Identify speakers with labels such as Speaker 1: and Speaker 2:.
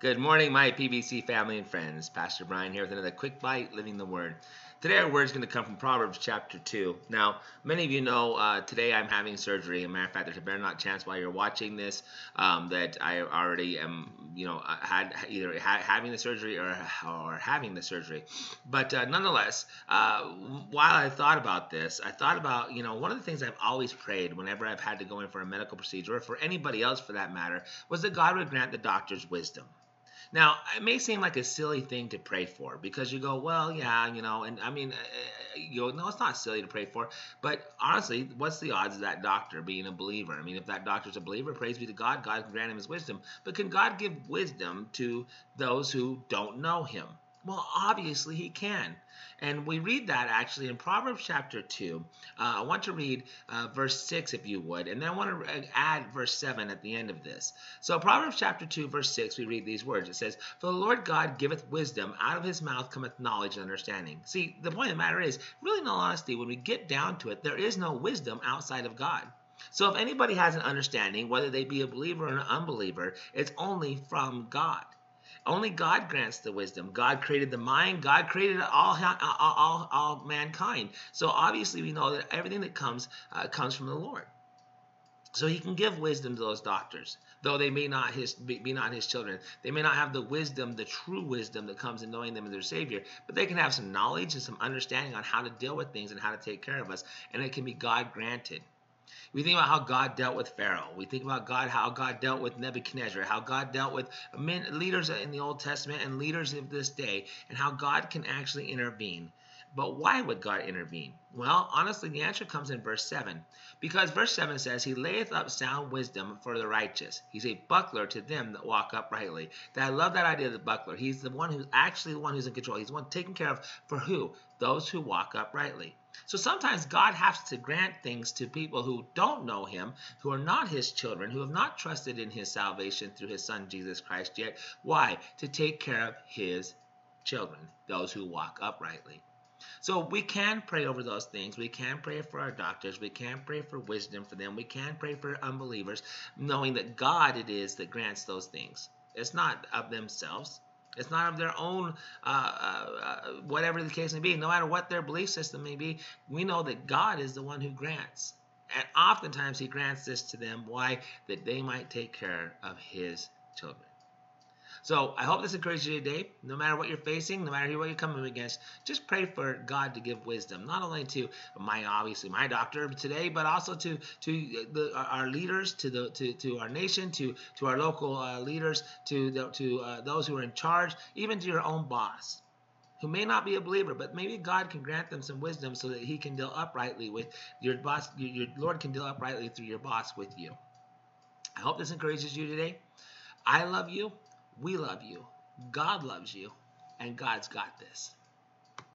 Speaker 1: Good morning, my PBC family and friends. Pastor Brian here with another quick bite, living the word. Today, our word is going to come from Proverbs chapter 2. Now, many of you know uh, today I'm having surgery. As a matter of fact, there's a better not chance while you're watching this um, that I already am, you know, uh, had either ha- having the surgery or, or having the surgery. But uh, nonetheless, uh, while I thought about this, I thought about, you know, one of the things I've always prayed whenever I've had to go in for a medical procedure, or for anybody else for that matter, was that God would grant the doctors wisdom. Now, it may seem like a silly thing to pray for because you go, well, yeah, you know, and I mean, uh, uh, you go, no, it's not silly to pray for. But honestly, what's the odds of that doctor being a believer? I mean, if that doctor's a believer, praise be to God, God can grant him his wisdom. But can God give wisdom to those who don't know him? Well, obviously he can. And we read that actually in Proverbs chapter 2. Uh, I want to read uh, verse 6 if you would, and then I want to add verse 7 at the end of this. So, Proverbs chapter 2, verse 6, we read these words. It says, For the Lord God giveth wisdom, out of his mouth cometh knowledge and understanding. See, the point of the matter is, really, in all honesty, when we get down to it, there is no wisdom outside of God. So, if anybody has an understanding, whether they be a believer or an unbeliever, it's only from God. Only God grants the wisdom. God created the mind. God created all all, all, mankind. So obviously we know that everything that comes uh, comes from the Lord. So he can give wisdom to those doctors, though they may not his be, not his children. They may not have the wisdom, the true wisdom that comes in knowing them as their Savior, but they can have some knowledge and some understanding on how to deal with things and how to take care of us, and it can be God granted. We think about how God dealt with Pharaoh. We think about God, how God dealt with Nebuchadnezzar, how God dealt with men, leaders in the Old Testament and leaders of this day, and how God can actually intervene. But why would God intervene? Well, honestly, the answer comes in verse 7. Because verse 7 says, He layeth up sound wisdom for the righteous. He's a buckler to them that walk uprightly. That I love that idea of the buckler. He's the one who's actually the one who's in control. He's the one taken care of for who? Those who walk uprightly. So sometimes God has to grant things to people who don't know Him, who are not His children, who have not trusted in His salvation through His Son Jesus Christ yet. Why? To take care of His children, those who walk uprightly. So we can pray over those things. We can pray for our doctors. We can pray for wisdom for them. We can pray for unbelievers, knowing that God it is that grants those things. It's not of themselves. It's not of their own, uh, uh, uh, whatever the case may be. No matter what their belief system may be, we know that God is the one who grants. And oftentimes He grants this to them. Why? That they might take care of His children. So I hope this encourages you today. No matter what you're facing, no matter what you're coming against, just pray for God to give wisdom, not only to my obviously my doctor today, but also to to the, our leaders, to the to, to our nation, to to our local uh, leaders, to the, to uh, those who are in charge, even to your own boss who may not be a believer, but maybe God can grant them some wisdom so that He can deal uprightly with your boss. Your, your Lord can deal uprightly through your boss with you. I hope this encourages you today. I love you. We love you. God loves you. And God's got this.